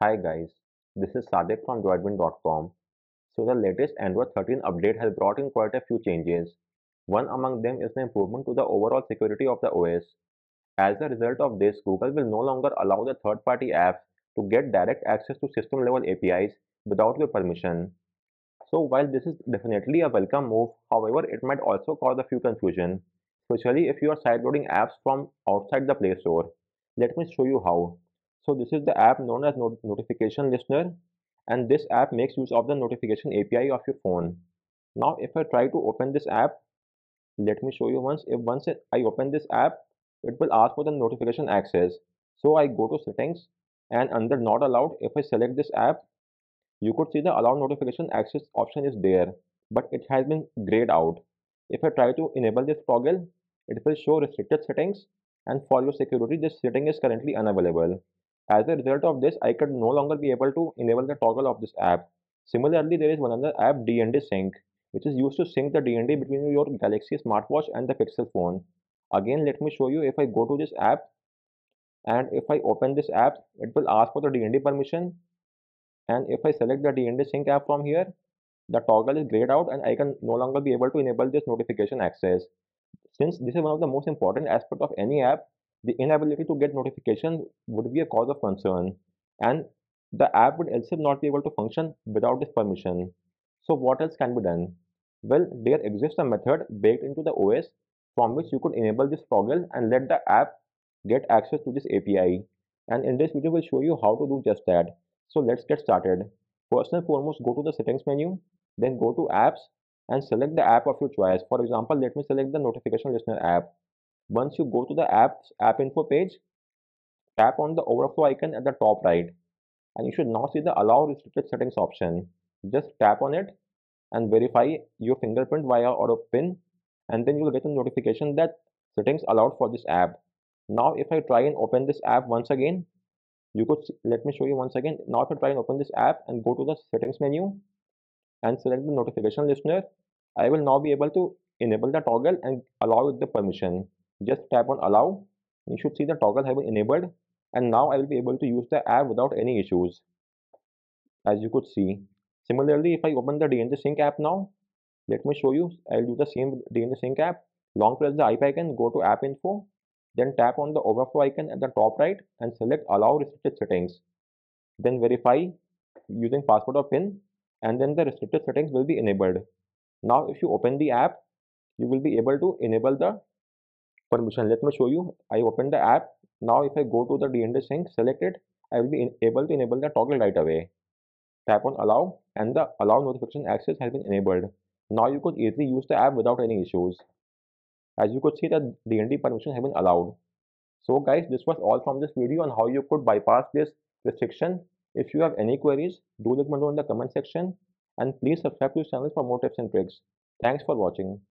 Hi guys, this is Sadique from Droidwin.com. So the latest Android 13 update has brought in quite a few changes. One among them is the improvement to the overall security of the OS. As a result of this, Google will no longer allow the third-party apps to get direct access to system-level APIs without your permission. So while this is definitely a welcome move, however, it might also cause a few confusion, especially if you are sideloading apps from outside the Play Store. Let me show you how. So this is the app known as not Notification Listener and this app makes use of the notification API of your phone. Now if I try to open this app, let me show you once. If once I open this app, it will ask for the notification access. So I go to settings and under not allowed, if I select this app, you could see the allow notification access option is there, but it has been grayed out. If I try to enable this toggle, it will show restricted settings and for your security, this setting is currently unavailable. As a result of this, I could no longer be able to enable the toggle of this app. Similarly, there is one other app DND Sync, which is used to sync the DND between your Galaxy smartwatch and the Pixel phone. Again, let me show you if I go to this app and if I open this app, it will ask for the DND permission. And if I select the DND Sync app from here, the toggle is grayed out and I can no longer be able to enable this notification access. Since this is one of the most important aspect of any app, the inability to get notification would be a cause of concern and the app would also not be able to function without this permission. So what else can be done? Well, there exists a method baked into the OS from which you could enable this toggle and let the app get access to this API. And in this video, we'll show you how to do just that. So let's get started. First and foremost, go to the settings menu, then go to apps and select the app of your choice. For example, let me select the notification listener app. Once you go to the apps app info page, tap on the overflow icon at the top right and you should now see the allow restricted settings option. Just tap on it and verify your fingerprint via auto pin and then you will get a notification that settings allowed for this app. Now if I try and open this app once again, you could see, let me show you once again. Now if I try and open this app and go to the settings menu and select the notification listener, I will now be able to enable the toggle and allow with the permission just tap on allow. You should see the toggle have been enabled. And now I will be able to use the app without any issues as you could see. Similarly if I open the DND sync app now let me show you. I'll do the same DND sync app. Long press the IP icon go to app info then tap on the overflow icon at the top right and select allow restricted settings. Then verify using password or pin and then the restricted settings will be enabled. Now if you open the app you will be able to enable the permission. Let me show you. I open the app. Now if i go to the dnd sync select it i will be able to enable the toggle right away. Tap on allow and the allow notification access has been enabled. Now you could easily use the app without any issues. As you could see that dnd permission has been allowed. So guys this was all from this video on how you could bypass this restriction. If you have any queries do let me know in the comment section. And please subscribe to this channel for more tips and tricks. Thanks for watching